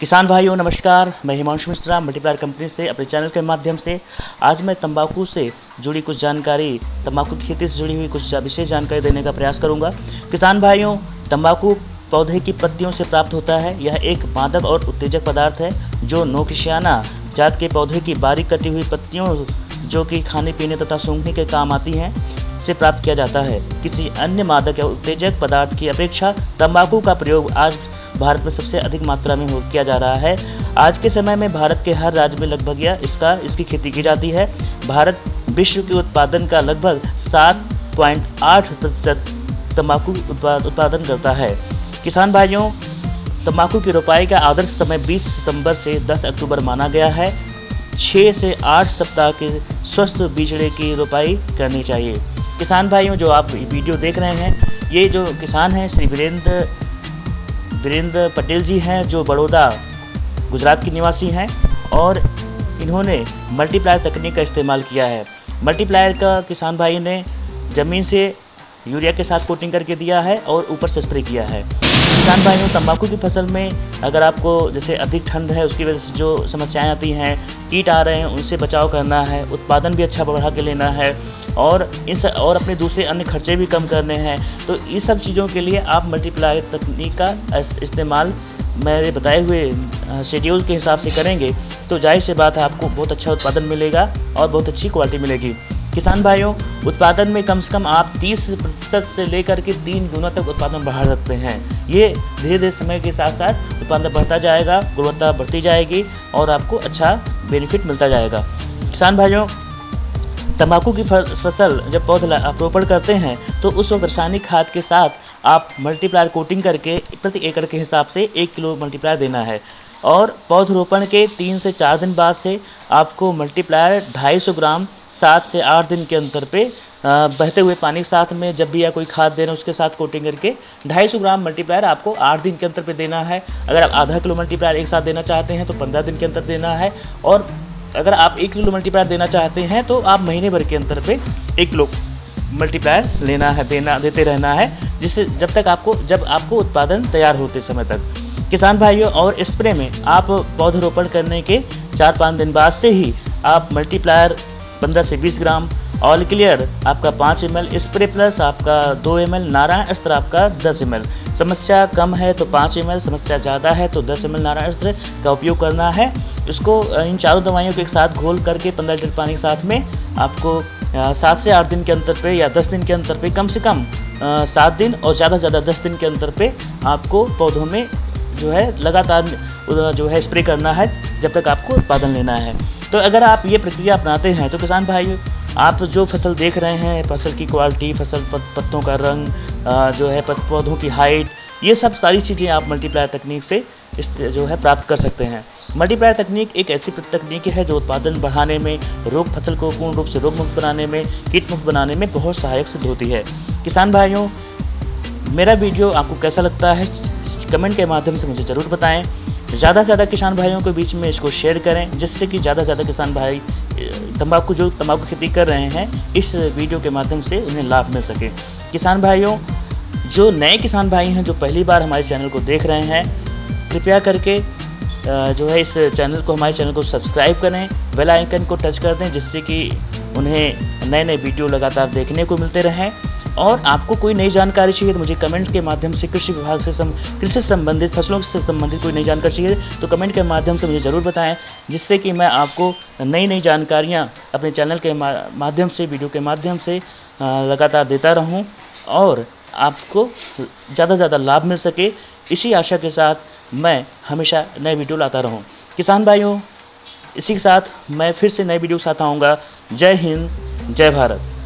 किसान भाइयों, नमस्कार। मैं हिमांशु मिश्रा मल्टीप्लायर कंपनी से अपने चैनल के माध्यम से आज मैं तंबाकू से जुड़ी कुछ जानकारी, तंबाकू की खेती से जुड़ी हुई कुछ विशेष जानकारी देने का प्रयास करूँगा। किसान भाइयों, तंबाकू पौधे की पत्तियों से प्राप्त होता है। यह एक मादक और उत्तेजक पदार्थ है, जो नोकिशियाना जात के पौधे की बारीक कटी हुई पत्तियों, जो कि खाने पीने तथा सूंघने के काम आती हैं। से प्राप्त किया जाता है। किसी अन्य मादक या उत्तेजक पदार्थ की अपेक्षा तंबाकू का प्रयोग आज भारत में सबसे अधिक मात्रा में हो किया जा रहा है। आज के समय में भारत के हर राज्य में लगभग यह इसका इसकी खेती की जाती है। भारत विश्व के उत्पादन का लगभग सात पॉइंट आठ प्रतिशत तम्बाकू उत्पादन करता है। किसान भाइयों तम्बाकू की रोपाई का आदर्श समय 20 सितंबर से 10 अक्टूबर माना गया है। 6 से 8 सप्ताह के स्वस्थ बीजड़े की रोपाई करनी चाहिए। किसान भाइयों, जो आप वीडियो देख रहे हैं, ये जो किसान हैं, श्री वीरेंद्र वीरेंद्र पटेल जी हैं, जो बड़ौदा गुजरात के निवासी हैं, और इन्होंने मल्टीप्लायर तकनीक का इस्तेमाल किया है। मल्टीप्लायर का किसान भाई ने ज़मीन से यूरिया के साथ कोटिंग करके दिया है और ऊपर से स्प्रे किया है। किसान भाइयों तंबाकू की फ़सल में अगर आपको जैसे अधिक ठंड है, उसकी वजह से जो समस्याएँ आती हैं, कीट आ रहे हैं, उनसे बचाव करना है, उत्पादन भी अच्छा बढ़ा के लेना है, और इस, और अपने दूसरे अन्य खर्चे भी कम करने हैं तो इस सब चीज़ों के लिए आप मल्टीप्लाई तकनीक का इस्तेमाल मेरे बताए हुए शेड्यूल के हिसाब से करेंगे तो ज़ाहिर से बात है आपको बहुत अच्छा उत्पादन मिलेगा और बहुत अच्छी क्वालिटी मिलेगी। किसान भाइयों, उत्पादन में कम से कम आप 30 प्रतिशत से लेकर के तीन गुना तक उत्पादन बढ़ा सकते हैं। ये धीरे धीरे समय के साथ साथ उत्पादन बढ़ता जाएगा, गुणवत्ता बढ़ती जाएगी और आपको अच्छा बेनिफिट मिलता जाएगा। किसान भाइयों, तंबाकू की फ़सल जब पौध रोपण करते हैं तो उस वक्त रासायनिक खाद के साथ आप मल्टीप्लायर कोटिंग करके प्रति एकड़ के हिसाब से एक किलो मल्टीप्लायर देना है। और पौधरोपण के तीन से चार दिन बाद से आपको मल्टीप्लायर 250 ग्राम सात से आठ दिन के अंतर पे बहते हुए पानी के साथ में जब भी या कोई खाद देना उसके साथ कोटिंग करके 250 ग्राम मल्टीप्लायर आपको आठ दिन के अंतर पे देना है। अगर आप आधा किलो मल्टीप्लायर एक साथ देना चाहते हैं तो पंद्रह दिन के अंतर देना है। और अगर आप एक किलो मल्टीप्लायर देना चाहते हैं तो आप महीने भर के अंतर पे एक किलो मल्टीप्लायर लेना है, देना, देते रहना है, जिससे जब तक आपको, जब आपको उत्पादन तैयार होते समय तक। किसान भाइयों, और स्प्रे में आप पौधरोपण करने के चार पाँच दिन बाद से ही आप मल्टीप्लायर 15 से 20 ग्राम ऑल क्लियर आपका 5 एम स्प्रे प्लस आपका 2 एम नारायण अस्त्र, आपका 10 एम समस्या कम है तो 5 एम समस्या ज़्यादा है तो 10 एम नारायण अस्त्र का उपयोग करना है। इसको इन चारों दवाइयों को एक साथ घोल करके 15 लीटर पानी के साथ में आपको सात से आठ दिन के अंतर पे या दस दिन के अंतर पे कम से कम सात दिन और ज़्यादा से ज़्यादा दस दिन के अंतर पे आपको पौधों में जो है लगातार जो है स्प्रे करना है, जब तक आपको उत्पादन लेना है। तो अगर आप ये प्रक्रिया अपनाते हैं तो किसान भाई आप जो फ़सल देख रहे हैं, फ़सल की क्वालिटी फ़सल पत्तों का रंग जो है पौधों की हाइट ये सब सारी चीज़ें आप मल्टीप्लायर तकनीक से जो है प्राप्त कर सकते हैं। मल्टीप्लायर तकनीक एक ऐसी तकनीक है जो उत्पादन बढ़ाने में, रोग, फ़सल को पूर्ण रूप से रोग मुक्त बनाने में कीट मुक्त बनाने में बहुत सहायक सिद्ध होती है। किसान भाइयों, मेरा वीडियो आपको कैसा लगता है? कमेंट के माध्यम से मुझे ज़रूर बताएँ। ज़्यादा से ज़्यादा किसान भाइयों के बीच में इसको शेयर करें, जिससे कि ज़्यादा से ज़्यादा किसान भाई तंबाकू जो तंबाकू खेती कर रहे हैं, इस वीडियो के माध्यम से उन्हें लाभ मिल सके। किसान भाइयों, जो नए किसान भाई हैं, जो पहली बार हमारे चैनल को देख रहे हैं, कृपया करके जो है इस चैनल को, हमारे चैनल को सब्सक्राइब करें, बेल आइकन को टच कर दें, जिससे कि उन्हें नए नए वीडियो लगातार देखने को मिलते रहें। और आपको कोई नई जानकारी चाहिए तो मुझे कमेंट के माध्यम से कृषि विभाग से सम, कृषि संबंधित, फ़सलों से संबंधित कोई नई जानकारी चाहिए तो कमेंट के माध्यम से मुझे ज़रूर बताएँ, जिससे कि मैं आपको नई नई जानकारियाँ अपने चैनल के माध्यम से, वीडियो के माध्यम से लगातार देता रहूँ और आपको ज़्यादा से ज़्यादा लाभ मिल सके। इसी आशा के साथ मैं हमेशा नए वीडियो लाता रहूँ। किसान भाइयों, इसी के साथ मैं फिर से नए वीडियो के साथ आऊँगा। जय हिंद, जय भारत।